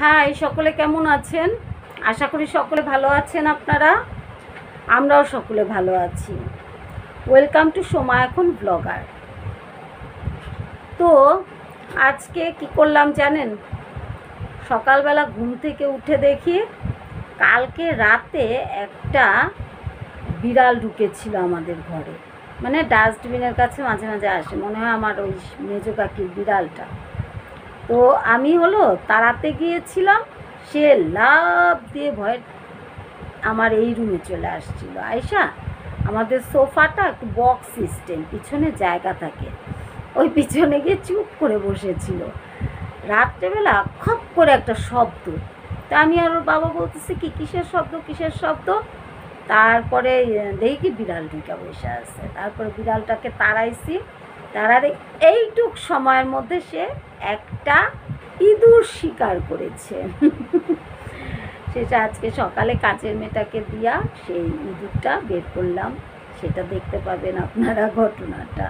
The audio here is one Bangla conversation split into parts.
হাই, সকলে কেমন আছেন? আশা করি সকলে ভালো আছেন আপনারা। আমরাও সকলে ভালো আছি। ওয়েলকাম টু সোমা এখন ব্লগার তো, আজকে কি করলাম জানেন? সকালবেলা ঘুম থেকে উঠে দেখি কালকে রাতে একটা বিড়াল ঢুকেছিল আমাদের ঘরে। মানে ডাস্টবিনের কাছে মাঝে মাঝে আসে। মনে হয় আমার ওই মেজো কাকির বিড়ালটা। তো আমি হলো তাড়াতে গিয়েছিলাম, সে লাভ দিয়ে ভয় আমার এই রুমে চলে আসছিল। আয়সা আমাদের সোফাটা একটু বক্স সিস্টেম পিছনে জায়গা থাকে। ওই পিছনে গিয়ে চুপ করে বসেছিল। রাত্রেবেলা খপ করে একটা শব্দ। তা আমি আর ওর বাবা বলতেছি, কি কিসের শব্দ কিসের শব্দ? তারপরে, দেখি কি বিড়াল ঢুকে বসে আছে। তারপরে বিড়ালটাকে তাড়াইছি। তারার এইটুক সময়ের মধ্যে সে একটা ইঁদুর শিকার করেছে। সেটা আজকে সকালে কাচের মেয়েটাকে দিয়া সেই ইঁদুরটা বের করলাম। সেটা দেখতে পাবেন আপনারা ঘটনাটা?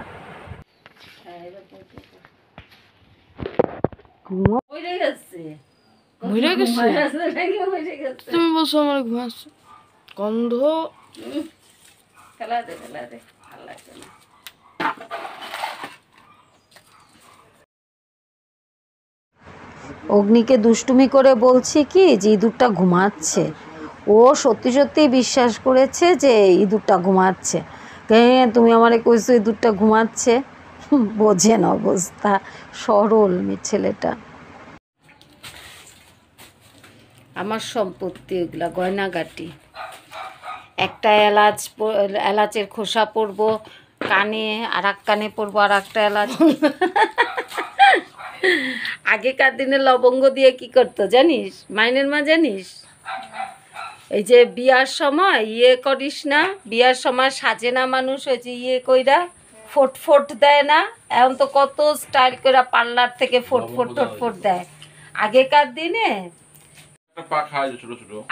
তুমি বলছো আমার ঘুমাচ্ছে গন্ধ। ফেলা দে ফেলা দে। ভালো লাগছে না। অগ্নিকে দুষ্টুমি করে বলছি কি যে ইঁদুরটা ঘুমাচ্ছে। ও সত্যি সত্যি বিশ্বাস করেছে যে ইঁদুরটা ঘুমাচ্ছে। হ্যাঁ তুমি আমারে কইছো ইঁদুরটা ঘুমাচ্ছে? বোঝেন অবস্থা। সরল ছেলেটা। আমার সম্পত্তি এগুলা, গয়নাগাটি। একটা এলাচ এলাচের খোসা পরবো, কানে আর এক কানে পরবো আর একটা এলাচ আগেকার দিনে লবঙ্গ দিয়ে কি করতো জানিস? মাইনের মা জানিস? এই যে বিয়ার সময় ইয়ে করিস না বিয়ার সময় সাজে না মানুষ ওই যে ইয়ে কইরা ফোট ফোট দেয় না। এখন তো কত স্টাইল করে পার্লার থেকে ফোট ফোট ফোট ফোট দেয়। আগেকার দিনে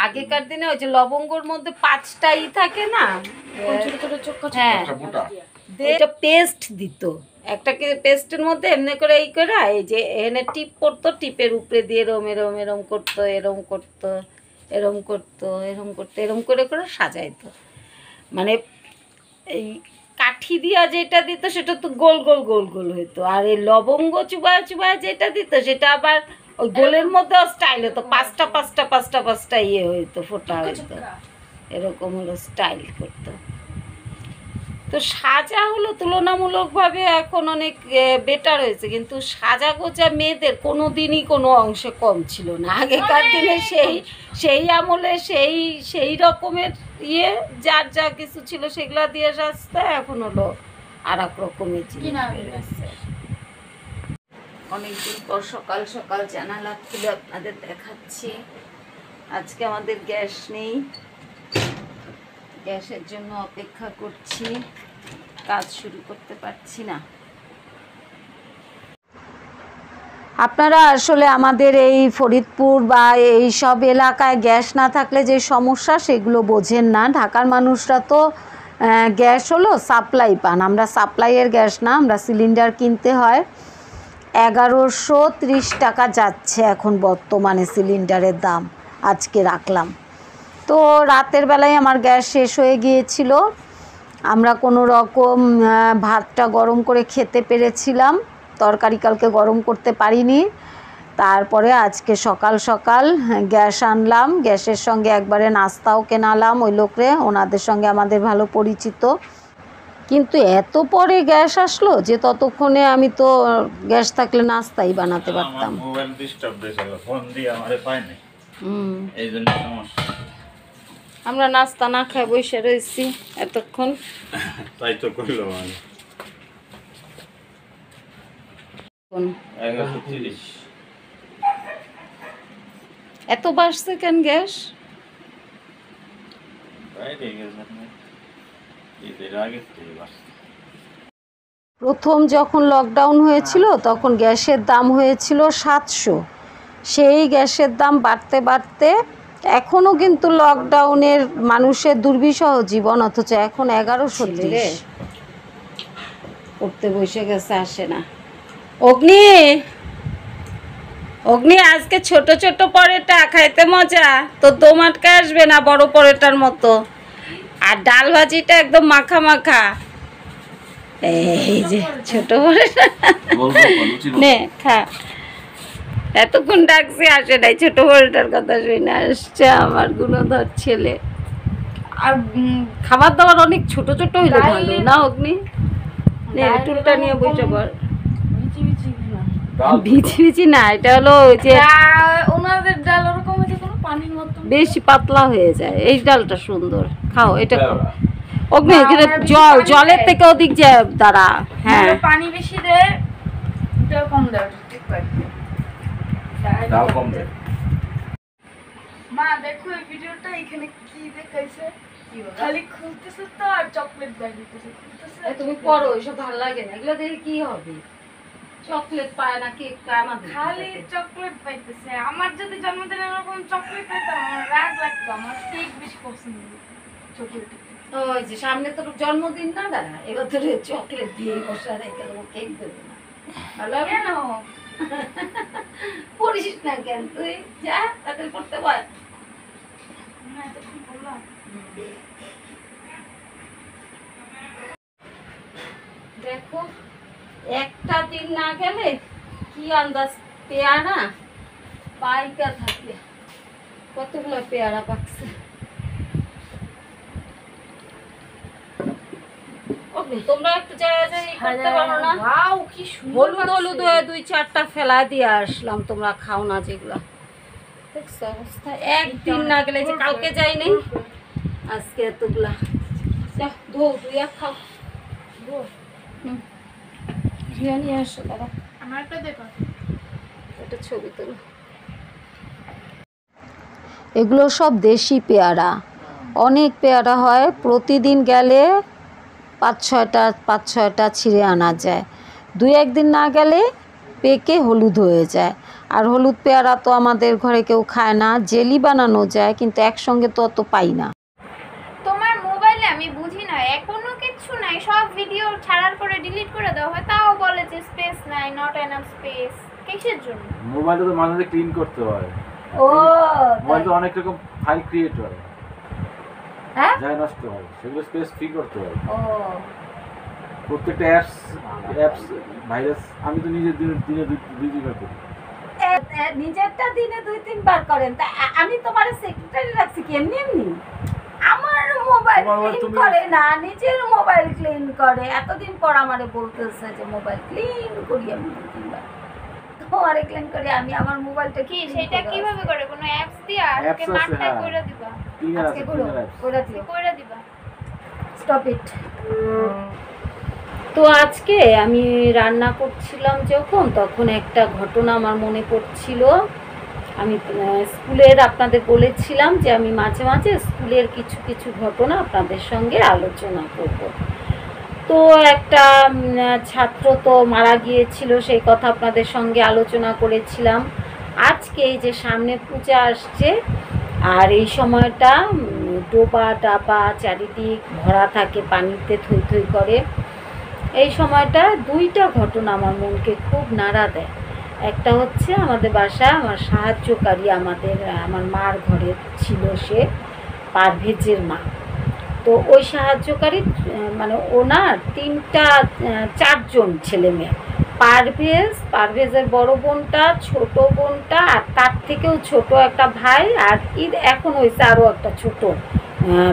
আগেকার দিনে ওই যে লবঙ্গর মধ্যে পাঁচটা ই থাকে না? ছোট ছোট হ্যাঁ। এটা পেস্ট দিত। একটাকে পেস্টের মধ্যে এমনি করে এই করে এই যে এনে টিপ করতো টিপের উপরে দিয়ে এরম এরম এরম করতো এরম করতো এরম করতো এরম করতো এরম করে করে সাজাইতো। মানে এই কাঠি দিয়া যেটা দিত সেটা তো গোল গোল গোল গোল হইতো। আর এই লবঙ্গ চুবায় চুবায় যেটা দিত সেটা আবার ওই গোলের মধ্যেও স্টাইল হতো পাঁচটা পাঁচটা পাঁচটা পাঁচটা ইয়ে হইতো ফোটা হইতো। এরকম হলো স্টাইল করতো। তো সাজা হলো তুলনামূলকভাবে এখন অনেক বেটার হয়েছে। কিন্তু সাজা গোজা মেয়েদের কোনো দিনই কোনো অংশে কম ছিল না। আগেকার দিনে সেই সেই আমলে সেই সেই রকমের ইয়ে যার যা কিছু ছিল সেগুলো দিয়ে সাজতে এখন হলো আর এক রকমের। অনেকদিন পর সকাল সকাল জানালা খুলে আপনাদের দেখাচ্ছি। আজকে আমাদের গ্যাস নেই। গ্যাসের জন্য অপেক্ষা করছি। কাজ শুরু করতে পারছি না। আপনারা আসলে আমাদের এই ফরিদপুর বা এই সব এলাকায় গ্যাস না থাকলে যে সমস্যা, সেগুলো বোঝেন না। ঢাকার মানুষরা তো গ্যাস হলো সাপ্লাই পান। আমরা সাপ্লাইয়ের গ্যাস না, আমরা সিলিন্ডার কিনতে হয়। এগারোশো টাকা যাচ্ছে এখন বর্তমানে সিলিন্ডারের দাম। আজকে রাখলাম। তো রাতের বেলায় আমার গ্যাস শেষ হয়ে গিয়েছিল। আমরা কোনো রকম ভাতটা গরম করে খেতে পেরেছিলাম। তরকারি কালকে গরম করতে পারিনি। তারপরে আজকে সকাল সকাল হ্যাঁ, গ্যাস আনলাম। গ্যাসের সঙ্গে একবারে নাস্তাও কেনালাম ওই লোকরে। ওনাদের সঙ্গে আমাদের ভালো পরিচিত। কিন্তু এত পরে গ্যাস আসলো যে ততক্ষণে আমি তো গ্যাস থাকলে নাস্তাই বানাতে পারতাম। মোবাইল ডিস্টার্ব ফোন দিয়ে আমারে পায়নি। হুম। এই জন্য সমস্যা। আমরা নাস্তা না খাই বসে রয়েছি এতক্ষণ। তাই তো কইলো মানে এত বাড়ছে কেন গ্যাস? প্রথম যখন লকডাউন হয়েছিল তখন গ্যাসের দাম হয়েছিল সাতশো। সেই গ্যাসের দাম বাড়তে বাড়তে এখনও কিন্তু লকডাউনের মানুষের দুর্বিষহ জীবন অথচ এখন এগারোশো পড়তে বসে গেছে আসে না। অগ্নি! অগ্নি আজকে ছোট ছোট পরেটা খাইতে মজা। তো দম আটকে আসবে না বড় পরেটার মতো? আর ডাল ভাজিটা একদম মাখা মাখা। এই যে ছোট পরেটা। নে খা। এতক্ষণ ডাকছে আসে নাই ছোট পরেটার কথা শুনে আসছে আমার গুণধর ছেলে। আর খাবার দাবার অনেক ছোট ছোট হইলে ভালো না অগ্নি? টুলটা নিয়ে বসে ডাল ভিজি ভিজি না এটা হলো ওই যে ওনাদের ডাল ওরকম হয়েছে কোনো পানির মতো? বেশি পাতলা হয়ে যায় এই ডালটা সুন্দর। খাও এটা অগ্নি না, এখানে জল জলের। থেকে ওদিক যে দাঁড়া হ্যাঁ। পানি বেশি দেয় কম দেয় মা দেখো এই ভিডিওটা এখানে কি দেখাইছে? খালি খুলতেছে তো আর চকলেট দিতেছে তুমি পড়ো এসব ভালো লাগে না এগুলো দেখে কি হবে? চকলেট পায় না কেক পায় আমাদের খালি চকলেট পাইতেছে। আমার যদি জন্মদিনে এরকম চকলেট আমার রাগ লাগতো আমার কেক বেশি পছন্দ চকলেট ওই যে সামনে তোর জন্মদিন না দাঁড়া এবার তোর চকলেট দিয়ে বসা রেখে কেক দেবো না। ভালো হবে? কেন? না পড়িস না কেন তুই? যা তাদের পড়তে বল। দেখো, একটা দিন না গেলে কি আন্দাজ? পেয়ারা? পাইকা থাকে। কতগুলো পেয়ারা পাকছে ওকে, তোমরা একটু জায়গায় জায়গায় করতে পারো না। ওয়াও কি সুন্দর হলুদ হলুদ হয়ে দুই চারটা ফেলা দিয়ে আসলাম তোমরা খাও না যেগুলো। অবস্থা? একদিন না গেলে যে কালকে যাই আজকে এতগুলা। যা ধো ধুইয়া খাও। ধো। নিয়ে আসো দাদা আমার দেখো। একটা ছবি তোলো। এগুলো সব দেশি পেয়ারা। অনেক পেয়ারা হয় প্রতিদিন গেলে পাঁচ ছয়টা পাঁচ ছয়টা ছিঁড়ে আনা যায়। দুই একদিন না গেলে পেকে হলুদ হয়ে যায়। আর হলুদ পেয়ারা তো আমাদের ঘরে কেউ খায় না জেলি বানানো যায় কিন্তু একসঙ্গে তো অত পাই না। তোমার মোবাইলে আমি বুঝি না এখনও কিচ্ছু নাই সব ভিডিও ছাড়ার পরে ডিলিট করে দেওয়া হয় তাও বলে যে স্পেস নাই নট এনাফ স্পেস কিসের জন্য? মোবাইলটা তো মাঝে মাঝে ক্লিন করতে হয়। ও মোবাইল তো অনেক রকম ফাইল ক্রিয়েট হয়। হ্যাঁ? যাই নষ্ট হয় সেগুলো স্পেস ফ্রি করতে হয় ও। প্রত্যেকটা অ্যাপস অ্যাপস ভাইরাস আমি তো নিজের দিনে দিনে দুই তিনবার করি। নিজেরটা দিনে দুই তিনবার করেন। তা আমি তোমার সেক্রেটারি রাখছি কি? এমনি এমনি? আমার মোবাইল ক্লিন করে না নিজের মোবাইল ক্লিন করে। এতদিন পর আমারে বলতেছে যে মোবাইল ক্লিন করি আমি তিনবার। করি আমি আমার মোবাইলটা কি সেটা কীভাবে করে? কোনো অ্যাপস দিয়ে? আজকে মাঠটা হ্যাঁ। দিবা। আজকে করো দিও। করে দিবা। স্টপ ইট তো আজকে আমি রান্না করছিলাম যখন তখন একটা ঘটনা আমার মনে পড়ছিল। আমি স্কুলের আপনাদের বলেছিলাম যে আমি মাঝে মাঝে স্কুলের কিছু কিছু ঘটনা আপনাদের সঙ্গে আলোচনা করব। তো একটা ছাত্র তো মারা গিয়েছিল, সেই কথা আপনাদের সঙ্গে আলোচনা করেছিলাম। আজকে এই যে সামনে পূজা আসছে, আর এই সময়টা ডোবা ডাবা চারিদিক ভরা থাকে, পানিতে থই থই করে। এই সময়টা দুইটা ঘটনা আমার মনকে খুব নাড়া দেয়। একটা হচ্ছে আমাদের বাসা, আমার সাহায্যকারী আমাদের, আমার মার ঘরে ছিল সে, পারভেজের মা। তো ওই সাহায্যকারী মানে ওনার তিনটা চারজন ছেলে মেয়ে। পারভেজ, পারভেজের বড় বোনটা, ছোট বোনটা, আর তার থেকেও ছোট একটা ভাই, আর ঈদ এখন হয়েছে আরও একটা ছোট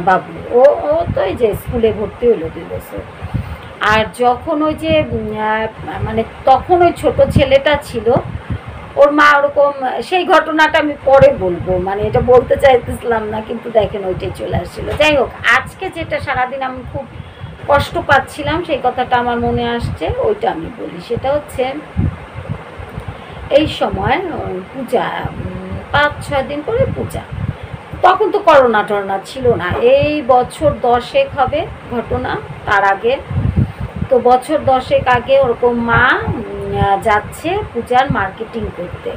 বাবু। ও ও তো যে স্কুলে ভর্তি হলো দুই বছর। আর যখন ওই যে মানে তখন ওই ছোট ছেলেটা ছিল ওর মা ওরকম, সেই ঘটনাটা আমি পরে বলব। মানে এটা বলতে চাইতেছিলাম না, কিন্তু দেখেন ওইটাই চলে আসছিল। যাই হোক, আজকে যেটা সারাদিন আমি খুব কষ্ট পাচ্ছিলাম, সেই কথাটা আমার মনে আসছে, ওইটা আমি বলি। সেটা হচ্ছে, এই সময় পূজা পাঁচ, ছয় দিন পরে পূজা। তখন তো করোনা টরোনা ছিল না। এই বছর দশেক হবে ঘটনা, তার আগে। তো বছর দশেক আগে ওরকম মা যাচ্ছে পূজার মার্কেটিং করতে।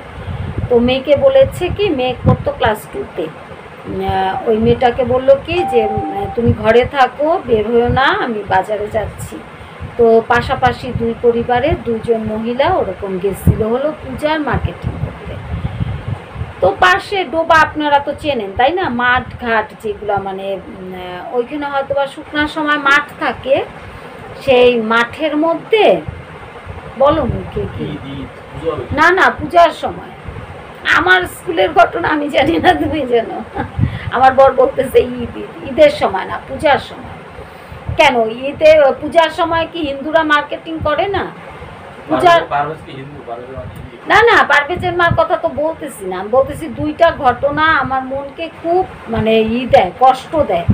তো মেয়েকে বলেছে কি, মেয়ে করতো ক্লাস টুতে ওই মেয়েটাকে বলল কি যে তুমি ঘরে থাকো, বের হয়েও না, আমি বাজারে যাচ্ছি। তো পাশাপাশি দুই পরিবারে দুজন মহিলা ওরকম গেছিল হলো পূজার মার্কেটিং করতে। তো পাশে ডোবা আপনারা তো চেনেন, তাই না? মাঠ ঘাট যেগুলো মানে ওইখানে হয়তো বা শুকনার সময় মাঠ থাকে। সেই মাঠের মধ্যে বলো মুখে কি? না না পূজার সময়। আমার স্কুলের ঘটনা আমি জানি না তুমি জানো। আমার বর বলতেছে ঈদ ঈদ ঈদের সময় না পূজার সময়। কেন? ঈদে পূজার সময় কি হিন্দুরা মার্কেটিং করে না? পূজার না না পারভেজের মার কথা তো বলতেছি না। বলতেছি দুইটা ঘটনা আমার মনকে খুব মানে ই দেয় কষ্ট দেয়।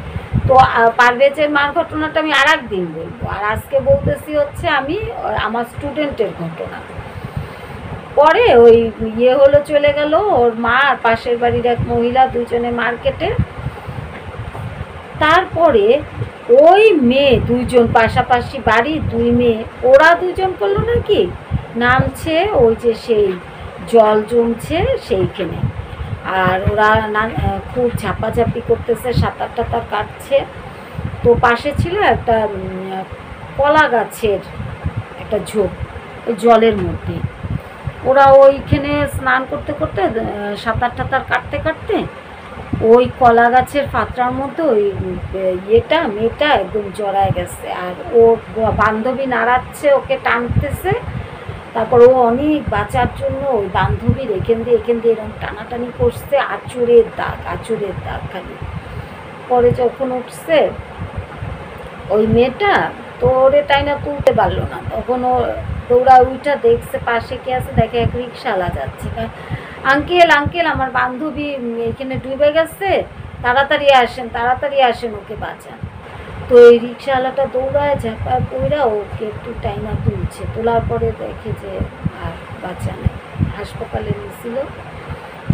তো পারভেজের মার ঘটনাটা আমি আর দিন বলব। আর আজকে বলতেছি হচ্ছে আমি আমার স্টুডেন্টের ঘটনা। পরে ওই ইয়ে হলো, চলে গেল ওর মা আর পাশের বাড়ির এক মহিলা দুজনে মার্কেটে। তারপরে ওই মেয়ে দুইজন, পাশাপাশি বাড়ি দুই মেয়ে, ওরা দুজন করল নাকি? নামছে ওই যে সেই জল জমছে সেইখানে। আর ওরা না খুব ঝাপাঝাপি করতেছে সাঁতার টাতার কাটছে। তো পাশে ছিল একটা কলা গাছের একটা ঝোপ, ওই জলের মধ্যে। ওরা ওইখানে স্নান করতে করতে সাঁতার টাতার কাটতে কাটতে ওই কলা গাছের পাত্রার মধ্যে ওই ইয়েটা, মেয়েটা একদম জড়ায় গেছে। আর ও বান্ধবী নাড়াচ্ছে, ওকে টানতেছে। তারপর ও অনেক বাঁচার জন্য ওই বান্ধবীর এখান দিয়ে এখান দিয়ে এরকম টানাটানি করছে আচুরের দাগ আচুরের দাগ খালি। পরে যখন উঠছে, ওই মেয়েটা তো ওরে টাইনা তুলতে পারল না। তখন ও দৌড়া উইটা দেখছে পাশে কে আছে, দেখে এক রিক্সাওয়ালা যাচ্ছে। আঙ্কেল আঙ্কেল, আমার বান্ধবী এখানে ডুবে গেছে, তাড়াতাড়ি আসেন তাড়াতাড়ি আসেন, ওকে বাঁচান। তো এই রিক্সাওয়ালাটা দৌড়ায় ঝাঁপায় পইরা ওকে একটু টাইনা তুলছে তোলার পরে দেখে যে আর বাচ্চা নেই হাসপাতালে নিয়েছিল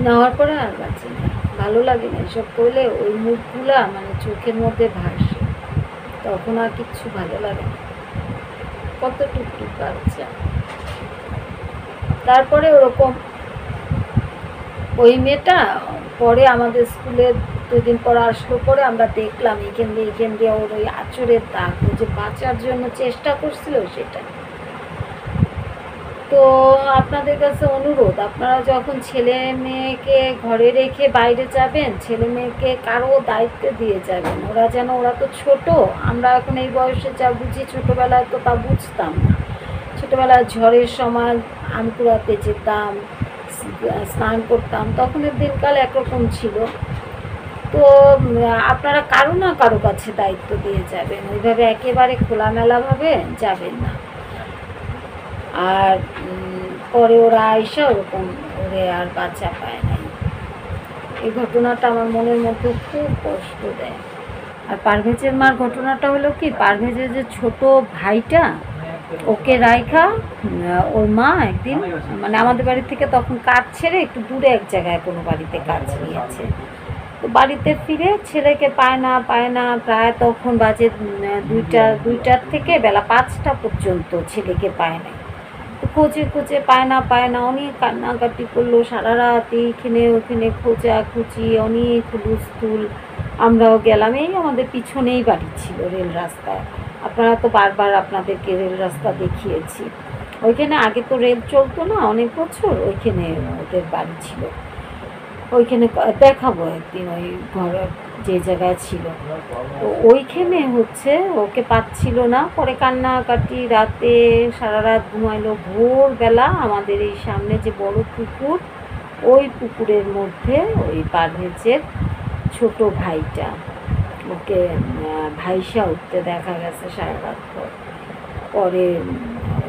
নেওয়ার পরে আর বাচ্চা নেই ভালো লাগে না এসব করলে ওই মুখগুলা মানে চোখের মধ্যে ভাসে। তখন আর কিচ্ছু ভালো লাগে না। কত টুকটুক বাচ্চা। তারপরে ওরকম ওই মেয়েটা পরে আমাদের স্কুলে দুদিন পর আসলো, পরে আমরা দেখলাম এখান দিয়ে এখান দিয়ে ওর ওই আচরের দাগ যে বাঁচার জন্য চেষ্টা করছিল সেটা। তো আপনাদের কাছে অনুরোধ, আপনারা যখন ছেলে মেয়েকে ঘরে রেখে বাইরে যাবেন, ছেলে মেয়েকে কারও দায়িত্ব দিয়ে যাবেন। ওরা যেন, ওরা তো ছোট, আমরা এখন এই বয়সে যা বুঝি ছোটোবেলায় তো তা বুঝতাম না। ছোটোবেলায় ঝড়ের সময় আমকুড়াতে যেতাম স্নান করতাম, তখনের দিনকাল একরকম ছিল। তো আপনারা কারও না কারও কাছে দায়িত্ব দিয়ে যাবেন। ওইভাবে একেবারে খোলামেলাভাবে যাবেন না। আর পরে ওরা আইসা ওরকম ওরে আর বাচ্চা পায় নাই। এই ঘটনাটা আমার মনের মধ্যে খুব কষ্ট দেয়। আর পারভেজের মার ঘটনাটা হলো কি? পারভেজের যে ছোট ভাইটা ওকে রাইখা ওর মা একদিন মানে আমাদের বাড়ি থেকে তখন কাজ ছেড়ে একটু দূরে এক জায়গায় কোনো বাড়িতে কাজ নিয়েছে। তো বাড়িতে ফিরে ছেলেকে পায় না পায় না, প্রায় তখন বাজে দুইটা, দুইটার থেকে বেলা পাঁচটা পর্যন্ত ছেলেকে পায় না তো খোঁজে খোঁজে পায় না পায় না, অনেক কান্নাকাটি করল, সারা রাত এইখানে ওখানে খোঁজা খুঁজি, অনেক হুলুস্থুল আমরাও গেলাম, এই আমাদের পিছনেই বাড়ি ছিল রেল রাস্তায়। আপনারা তো বারবার আপনাদেরকে রেল রাস্তা দেখিয়েছি। ওইখানে আগে তো রেল চলতো না অনেক বছর, ওইখানে ওদের বাড়ি ছিল। ওইখানে দেখাবো একদিন ওই ঘর, যে জায়গায় ছিল। তো ওইখানে হচ্ছে ওকে পাচ্ছিল না, পরে কান্নাকাটি রাতে সারা রাত ঘুমাইলো। ভোরবেলা আমাদের এই সামনে যে বড় পুকুর, ওই পুকুরের মধ্যে ওই পারভেজের ছোট ভাইটা ওকে ভাইসা উঠতে দেখা গেছে সারা রাত পরে।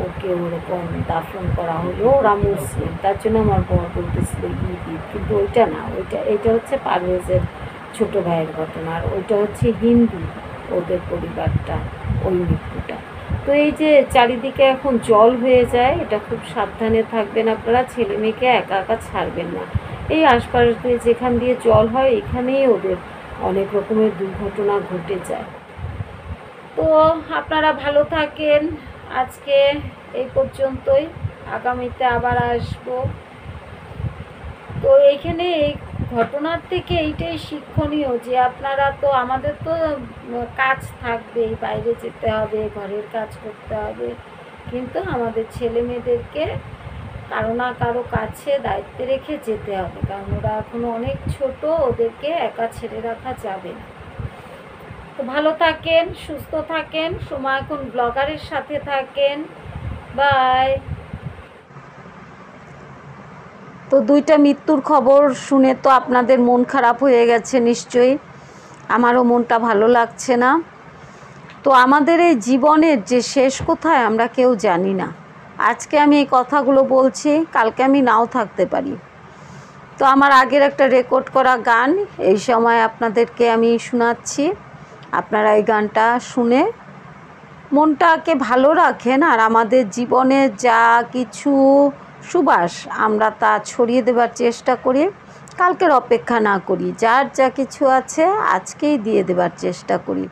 ওকে ওরকম দাফন করা হলো, ওরা মুসলিম তার জন্য আমার বর বলতেছিল ঈদ ঈদ কিন্তু ওইটা না, ওইটা, এটা হচ্ছে পারভেজের ছোট ভাইয়ের ঘটনা, আর ওইটা হচ্ছে হিন্দু ওদের পরিবারটা, ওই মৃত্যুটা। তো এই যে চারিদিকে এখন জল হয়ে যায়, এটা খুব সাবধানে থাকবেন আপনারা ছেলে মেয়েকে একা একা ছাড়বেন না। এই আশপাশ দিয়ে যেখান দিয়ে জল হয়, এখানেই ওদের অনেক রকমের দুর্ঘটনা ঘটে যায়। তো আপনারা ভালো থাকেন। আজকে এই পর্যন্তই। আগামীতে আবার আসব। তো এইখানে এই ঘটনার থেকে এইটাই শিক্ষণীয় যে আপনারা তো আমাদের তো কাজ থাকবেই বাইরে যেতে হবে, ঘরের কাজ করতে হবে। কিন্তু আমাদের ছেলে মেয়েদেরকে কারও না কারও কাছে দায়িত্বে রেখে যেতে হবে, কারণ ওরা এখনও অনেক ছোট, ওদেরকে একা ছেড়ে রাখা যাবে না। তো ভালো থাকেন, সুস্থ থাকেন, সময় এখন ব্লগারের সাথে থাকেন। বাই। তো দুইটা মৃত্যুর খবর শুনে তো আপনাদের মন খারাপ হয়ে গেছে নিশ্চয়ই। আমারও মনটা ভালো লাগছে না। তো আমাদের এই জীবনের যে শেষ কোথায় আমরা কেউ জানি না। আজকে আমি এই কথাগুলো বলছি, কালকে আমি নাও থাকতে পারি। তো আমার আগের একটা রেকর্ড করা গান, এই সময় আপনাদেরকে আমি শোনাচ্ছি। আপনারা এই গানটা শুনে মনটাকে ভালো রাখেন আর আমাদের জীবনে যা কিছু সুবাস আমরা তা ছড়িয়ে দেবার চেষ্টা করি, কালকের অপেক্ষা না করি। যার যা কিছু আছে আজকেই দিয়ে দেবার চেষ্টা করি।